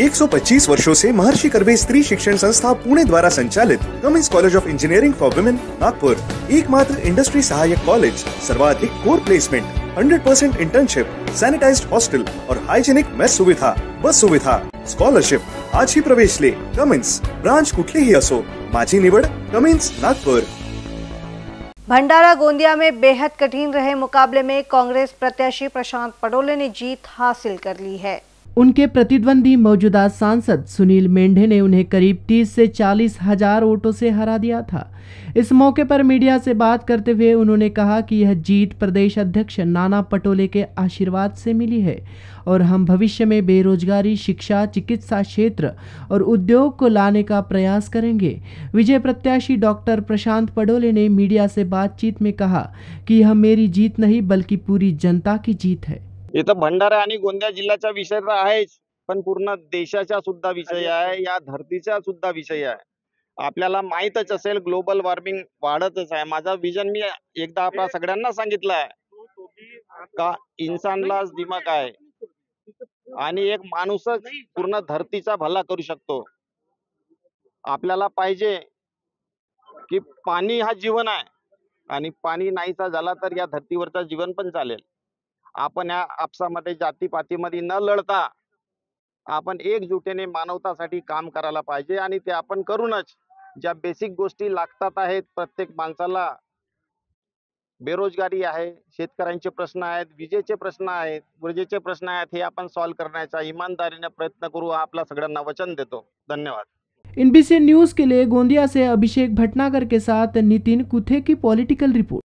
125 वर्षों से महर्षि कर्वे स्त्री शिक्षण संस्था पुणे द्वारा संचालित Cummins college of engineering for women Nagpur, एकमात्र इंडस्ट्री सहायक कॉलेज सर्वाधिक core placement 100% percent internship sanitised hostel और हाइजेनिक मेस सुविधा, बस सुविधा स्कॉलरशिप आज ही प्रवेश ले कमिन्स ब्रांच कुठलीही असो, माझी निवड कमिन्स नागपूर. भंडारा गोंदिया में बेहद कठिन रहे मुकाबले में कांग्रेस प्रत्याशी प्रशांत पडोले ने जीत हासिल कर ली है। उनके प्रतिद्वंदी मौजूदा सांसद सुनील मेंढे ने उन्हें करीब 30 से चालीस हज़ार वोटों से हरा दिया था। इस मौके पर मीडिया से बात करते हुए उन्होंने कहा कि यह जीत प्रदेश अध्यक्ष नाना पटोले के आशीर्वाद से मिली है और हम भविष्य में बेरोजगारी, शिक्षा, चिकित्सा क्षेत्र और उद्योग को लाने का प्रयास करेंगे। विजय प्रत्याशी डॉक्टर प्रशांत पडोले ने मीडिया से बातचीत में कहा कि यह मेरी जीत नहीं, बल्कि पूरी जनता की जीत है। इथं भंडारा आणि गोंदिया जिल्ह्याचा विषय तर आहेच पण पूर्ण देशाचा सुद्धा विषय आहे या धरतीचा सुद्धा विषय आहे. आपल्याला माहीतच असेल ग्लोबल वॉर्मिंग वाढतच आहे. माझा विजन मी एकदा आपल्या सगळ्यांना सांगितलं आहे. का इन्सानला दिमाग आहे. आणि एक माणूसच पूर्ण धरतीचा भला करू शकतो. आपल्याला पाहिजे की पाणी हा जीवन आहे. आणि पाणी नाहीचा झाला तर या धर्तीवरचा जीवन पण चालेल. आपण या आपसामध्ये जातीपातीमध्ये न लढता आपण एकजुटीने मानवतासाठी काम करायला पाहिजे आणि ते आपण करूनच ज्या बेसिक गोष्टी लागतात आहेत प्रत्येक माणसाला बेरोजगारी आहे शेतकऱ्यांचे प्रश्न आहेत विजेचे प्रश्न आहेत ऊर्जेचे प्रश्न आहेत हे आपण सॉल्व्ह करण्याचा इमानदारीने प्रयत्न करू आपला सगळ्यांना वचन देतो. धन्यवाद. इन न्यूज के लिए गोंदिया से अभिषेक भटनागर के साथ नितिन कुथे की पॉलिटिकल रिपोर्ट